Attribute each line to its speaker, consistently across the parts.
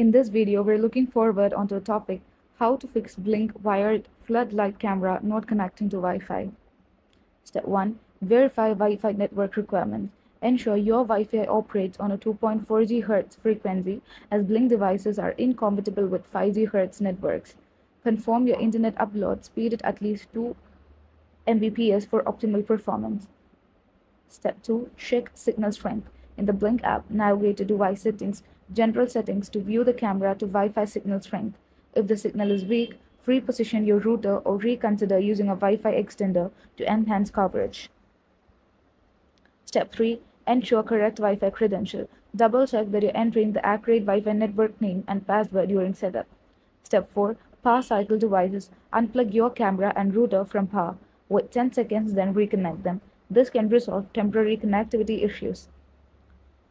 Speaker 1: In this video, we're looking forward onto a topic, how to fix Blink wired floodlight camera not connecting to Wi-Fi. Step 1. Verify Wi-Fi network requirements. Ensure your Wi-Fi operates on a 2.4 GHz frequency as Blink devices are incompatible with 5 GHz networks. Confirm your internet upload speed at at least 2 Mbps for optimal performance. Step 2. Check signal strength. In the Blink app, navigate to device settings, general settings to view the camera to Wi-Fi signal strength. If the signal is weak, reposition your router or reconsider using a Wi-Fi extender to enhance coverage. Step 3. Ensure correct Wi-Fi credential. Double check that you're entering the accurate Wi-Fi network name and password during setup. Step 4. Power cycle devices. Unplug your camera and router from power. Wait 10 seconds, then reconnect them. This can resolve temporary connectivity issues.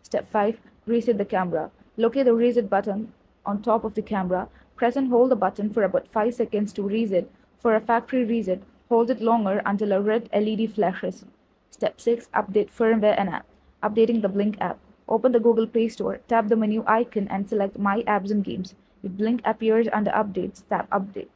Speaker 1: Step 5. Reset the camera. Locate the reset button on top of the camera. Press and hold the button for about 5 seconds to reset. For a factory reset, hold it longer until a red LED flashes. Step 6. Update firmware and app. Updating the Blink app. Open the Google Play Store, tap the menu icon and select My Apps and Games. If Blink appears under Updates, tap Update.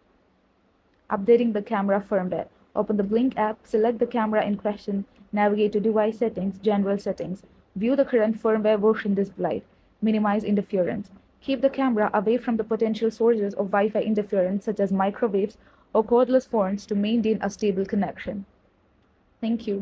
Speaker 1: Updating the camera firmware. Open the Blink app, select the camera in question, navigate to Device Settings, General Settings. View the current firmware version displayed. Minimize interference. Keep the camera away from the potential sources of Wi-Fi interference such as microwaves or cordless phones to maintain a stable connection. Thank you.